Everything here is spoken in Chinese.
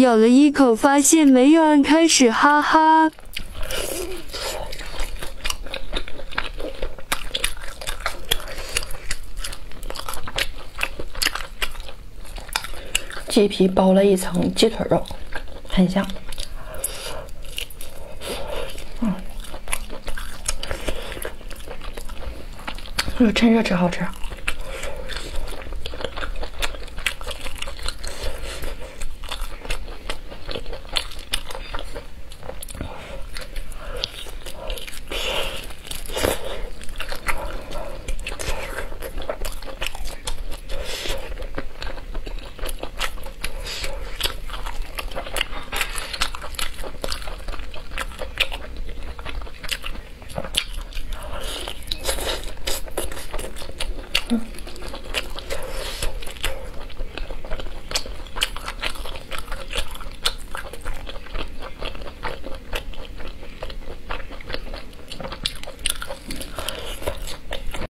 咬了一口，发现没有按开始，哈哈。鸡皮包了一层鸡腿肉，很香。嗯，趁热吃好吃。